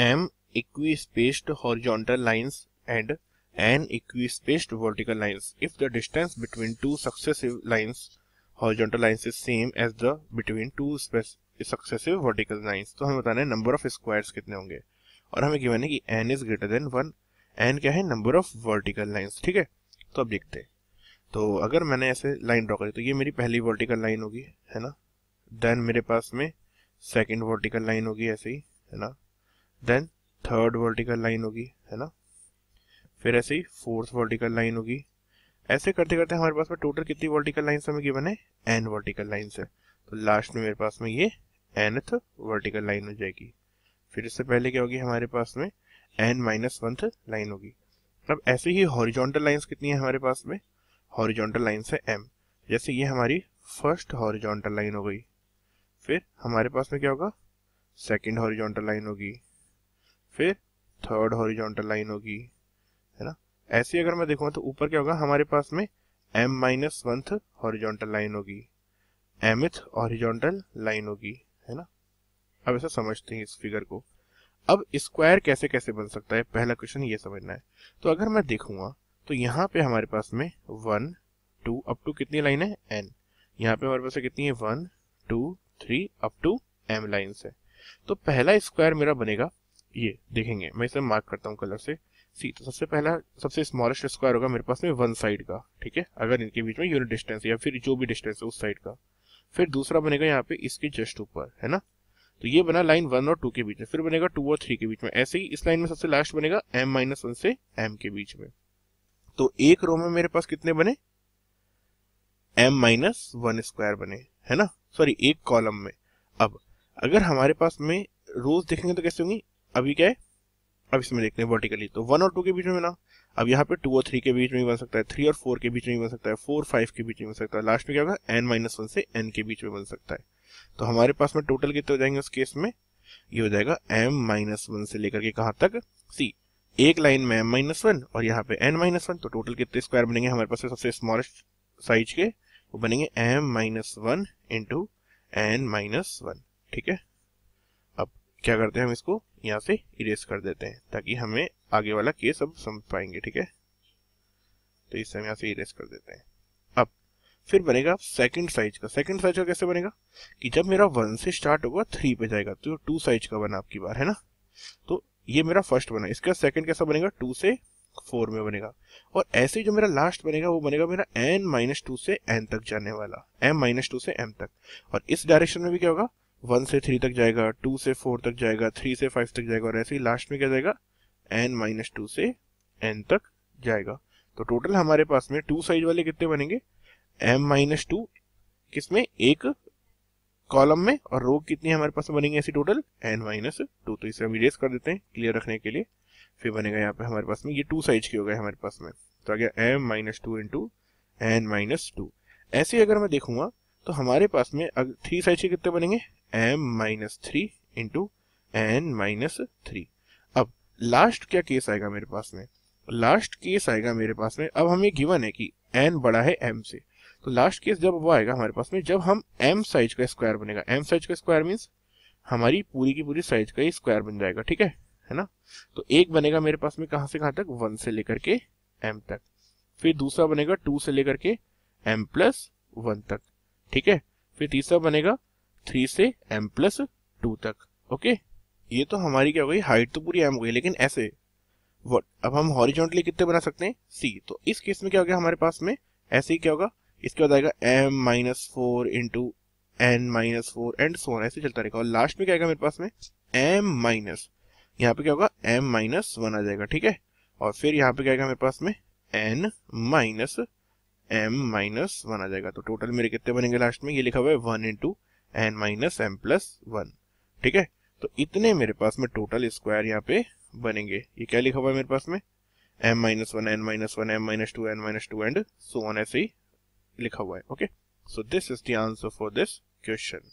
M equispaced horizontal lines and N equispaced vertical lines if the distance between two successive lines horizontal lines is same as the between two successive vertical lines तो हमें बताना है number of squares कितने होंगे। और हमें given है N is greater than one N क्या है? नंबर ऑफ़ वर्टिकल लाइंस ठीक है? तो अब देखते हैं। तो अगर मैंने ऐसे लाइन ड्रॉ करी तो ये मेरी पहली वर्टिकल लाइन होगी, है ना? देन मेरे पास में सेकंड वर्टिकल लाइन होगी ऐसे ही, है ना? देन थर्ड वर्टिकल लाइन होगी, है ना? फिर ऐसे ही फोर्थ वर्टिकल लाइन होगी। ऐसे करते करते हमारे पास में टोटल कितनी वर्टिकल लाइन हमें गिवन है? एन वर्टिकल लाइन है। तो लास्ट में मेरे पास में ये एनथ वर्टिकल लाइन हो जाएगी। फिर इससे पहले क्या होगी? हमारे पास में एन माइनस वन लाइन होगी। अब ऐसे ही हॉरिजॉन्टल लाइंस कितनी है हमारे पास में? हॉरिजॉन्टल लाइंस है एम जैसे ये हमारी फ़र्स्ट हॉरिजॉन्टल लाइन हो गई। फिर हमारे पास में क्या होगा? सेकंड हॉरिजॉन्टल लाइन होगी। फिर थर्ड हॉरिजॉन्टल लाइन होगी, है ना? ऐसे अगर मैं देखूँ तो ऊपर क्या होगा? हमारे पास में M minus oneth horizontal line होगी। एमिथ हॉरिजॉन्टल लाइन होगी, है ना? अब ऐसा समझते हैं इस फिगर को। अब स्क्वायर कैसे कैसे बन सकता है? पहला क्वेश्चन ये समझना है। तो अगर मैं देखूँगा तो यहाँ पे हमारे पास में वन टू अप टू कितनी लाइन है? एन यहाँ पे हमारे पास कितनी है? One two three up to M line है। तो पहला स्क्वायर मेरा बनेगा ये देखेंगे। मैं इसे मार्क करता हूँ कलर से। सी तो सबसे पहला, सबसे स्मॉलेस्ट स्क्वायर होगा मेरे पास में वन साइड का, ठीक है? अगर इनके बीच में यूनिट डिस्टेंस या फिर जो भी डिस्टेंस है उस साइड का। फिर दूसरा बनेगा यहाँ पे इसके जस्ट ऊपर, है ना? तो ये बना लाइन वन और टू के बीच में। फिर बनेगा टू और थ्री के बीच में। ऐसे ही इस लाइन में सबसे लास्ट बनेगा एम माइनस वन से एम के बीच में। तो एक रो में मेरे पास कितने बने? एम माइनस वन स्क्वायर बने, है ना? सॉरी एक कॉलम में। अब, अगर हमारे पास में रोज देखेंगे तो कैसे होंगी? अभी क्या है? अब इसमें देखते हैं वर्टिकली तो वन और टू के बीच में ना अब यहाँ पे टू और थ्री के बीच में बन सकता है थ्री और फोर के बीच में बन सकता है फोर फाइव के बीच में बन सकता है। लास्ट में क्या होगा? एन माइनस वन से एन के बीच में बन सकता है। तो हमारे पास में टोटल कितने हो जाएँगे उस केस में? ये हो जाएगा एम माइनस वन से लेकर के कहाँ तक? सी एक लाइन में एम माइनस वन और यहाँ पे एन माइनस वन तो टोटल कितने स्क्वायर बनेंगे? हमारे पास सबसे स्मॉलेस्ट साइज़ के, वो बनेंगे M minus one into N minus one ठीक है? क्या करते हैं हम इसको? यहाँ से इरेज कर देते हैं, ताकि हमें आगे वाला केस अब समझ पाएँगे, ठीक है? तो इसे हम यहाँ से इरेज कर देते हैं। अब, फिर बनेगा सेकंड साइज़ का। सेकंड साइज़ का कैसे बनेगा? कि जब मेरा वन से स्टार्ट होगा थ्री पे जाएगा तो टू साइज़ का बना आपकी बार, है ना? तो ये मेरा फ़र्स्ट बना। इसका सेकंड कैसा बनेगा? टू से फोर में बनेगा। और ऐसे जो मेरा लास्ट बनेगा, वो बनेगा मेरा एन माइनस टू से एन तक जाने वाला। एम माइनस टू से एम तक। और इस डायरेक्शन में भी क्या होगा? वन से थ्री तक जाएगा, टू से फोर तक जाएगा, थ्री से फाइव तक जाएगा, और ऐसे ही लास्ट में क्या जाएगा? एन माइनस टू से एन तक जाएगा। तो टोटल हमारे पास में टू साइज़ वाले कितने बनेंगे? एम माइनस टू किसमें? एक कॉलम में, और रो कितनी हमारे पास बनेंगे ऐसी टोटल एन माइनस टू तो इसे हम इरेज कर देते हैं क्लियर रखने के लिए। फिर बनेगा यहाँ पे हमारे पास में, ये टू साइज़ के हो गए हमारे पास में। तो आ गया M minus two into N minus two ऐसे अगर मैं देखूँगा तो हमारे पास में थ्री साइज़ के कितने बनेंगे? M minus three into N minus three अब लास्ट क्या केस आएगा मेरे पास में? लास्ट केस आएगा मेरे पास में। अब हमें गिवन है कि एन बड़ा है एम से। तो लास्ट केस जब वो आएगा हमारे पास में, जब हम एम साइज़ का स्क्वायर बनेगा। एम साइज़ का स्क्वायर मीन्स हमारी पूरी की पूरी साइज़ का ही स्क्वायर बन जाएगा, ठीक है? है ना? तो एक बनेगा मेरे पास में कहाँ से, कहाँ तक? वन से लेकर के एम तक। फिर दूसरा बनेगा टू से लेकर के एम प्लस वन तक। ठीक है? फिर तीसरा बनेगा थ्री से एम प्लस टू तक ओके ये तो हमारी क्या हो गई? हाइट तो पूरी एम हो गई, लेकिन ऐसे। वट अब हम हॉरिजॉन्टली कितने बना सकते हैं? सी तो इस केस में क्या हो गया हमारे पास में? ऐसे ही क्या होगा? इसके बाद आएगा M minus four into N minus four and so on ऐसे चलता रहेगा। और लास्ट में क्या आएगा मेरे पास में? एम माइनस यहाँ पे क्या होगा? एम माइनस वन आ जाएगा, ठीक है? और फिर यहाँ पे क्या आएगा मेरे पास में? N minus M minus one आ जाएगा। तो टोटल मेरे कितने बनेंगे लास्ट में? ये लिखा हुआ है one into N minus M plus one ठीक है? तो इतने मेरे पास में टोटल स्क्वायर यहाँ पे बनेंगे। ये क्या लिखा हुआ है मेरे पास में? M minus one N minus one M minus two N minus two and so on ऐसे ही लिखा हुआ है। Okay so this is the answer for this question